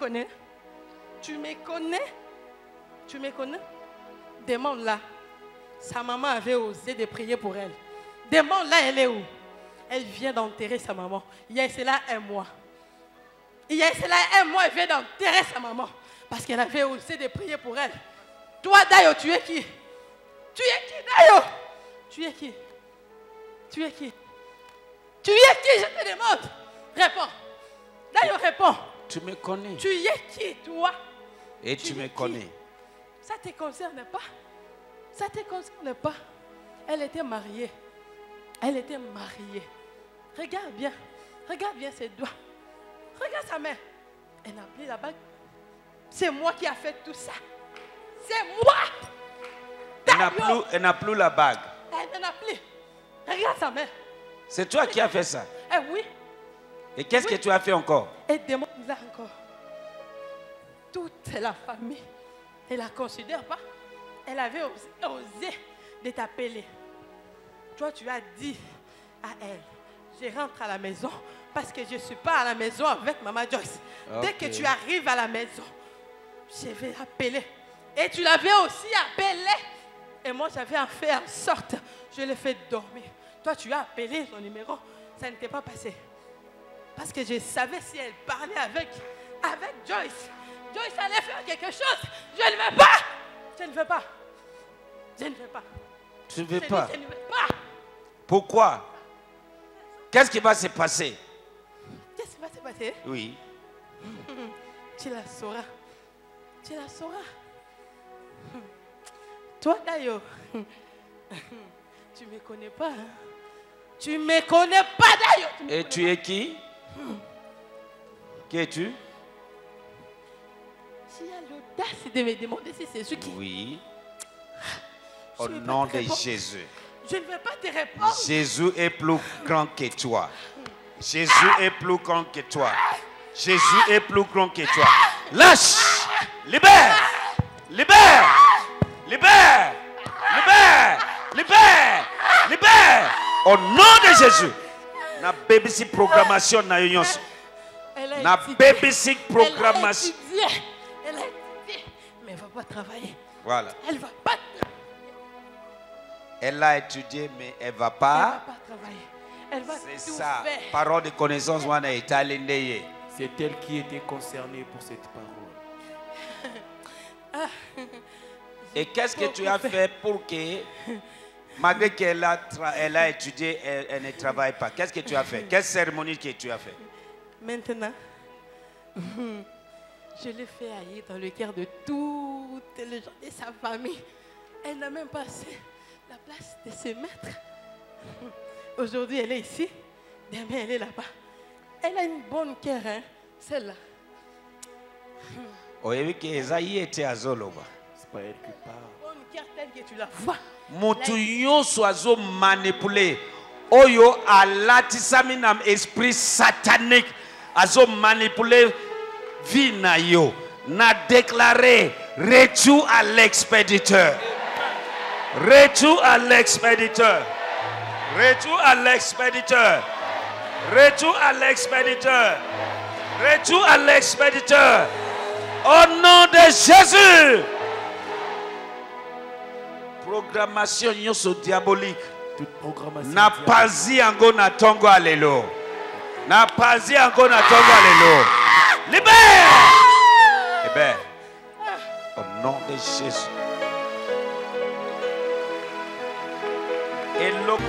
connais? Tu me connais? Tu me connais? Demande là. Sa maman avait osé de prier pour elle. Demande là, elle est où? Elle vient d'enterrer sa maman. Il y a cela un mois. Il y a cela un mois, elle vient d'enterrer sa maman. Parce qu'elle avait osé de prier pour elle. Toi, Dayo, tu es qui? Tu es qui, Dayo? Tu es qui? Tu es qui? Tu es qui, je te demande Réponds. Dayo, réponds. Tu me connais. Tu es qui, toi? Et tu, tu me qui? connais. Ça ne te concerne pas. Ça ne te concerne pas. Elle était mariée. Elle était mariée. Regarde bien. Regarde bien ses doigts. Regarde sa main. Elle n'a plus la bague. C'est moi qui a fait tout ça. C'est moi. Elle n'a plus, elle n'a plus la bague. Elle n'en a plus. Regarde sa main. C'est toi qui as fait ça. Eh oui. Et qu'est-ce que tu as fait encore? Et demande-la encore. Toute la famille, elle la considère pas. Elle avait osé, osé de t'appeler. Toi, tu as dit à elle, je rentre à la maison parce que je ne suis pas à la maison avec Maman Joyce. Dès que tu arrives à la maison, je vais appeler. Et tu l'avais aussi appelé. Et moi, j'avais fait en sorte, je l'ai fait dormir. Toi, tu as appelé son numéro, ça ne t'est pas passé. Parce que je savais si elle parlait avec, avec Joyce. Joyce allait faire quelque chose. Je ne veux pas. Je ne veux pas. Je ne veux pas. Tu ne veux pas. je ne veux pas. Pourquoi? Qu'est-ce qui va se passer? Qu'est-ce qui va se passer? Oui. Tu la sauras. Tu la sauras. Toi, Dayo, tu ne me connais pas. hein. Tu ne me connais pas, me Et tu es qui? Qui es-tu? Tu as l'audace de me demander si c'est ce qui. Oui. Je Au nom de. Jésus. Je ne vais pas te répondre. Jésus est plus grand que toi. Jésus est plus grand que toi. Jésus est plus grand que toi. Lâche Libère Libère Libère Libère Libère Libère Au nom de Jésus. Na BBC programmation na yo nyonso. Elle a Na a programmation. étudié. Elle a étudié. Mais elle ne va pas travailler. Voilà. Elle ne va pas, Elle a étudié mais elle va elle va pas. pas travailler. Elle va C'est tout ça. faire. Parole de connaissance wana etali ndeye. C'est elle qui était concernée pour cette parole. Et qu'est-ce que tu as fait pour que, malgré qu'elle a, tra- elle a étudié, elle, elle ne travaille pas Qu'est-ce que tu as fait? Quelle cérémonie que tu as fait? Maintenant, je l'ai fait haïr dans le cœur de toutes les gens de sa famille. Elle n'a même pas assez la place de se mettre. Aujourd'hui, elle est ici. Demain, elle est là-bas. Elle a une bonne cœur, hein, celle-là. oyebi ke eza ye te azoloba C'est pas elle qui parle. Que tu la vois. motu nyonso azomanipule oyo alatisami na esprit satanique. Azomanipule vie na yo. Na déclaré retour à l'expéditeur? Retour à l'expéditeur? Retour à l'expéditeur? Retour à l'expéditeur? Retour à l'expéditeur? Au nom de Jésus programmation nyonso diabolique. Toute programmation. na diabolique. pazi yango na ntongo ya lelo. Na pazi yango na ntongo ya lelo. Libere libere au nom de jésus. Eloko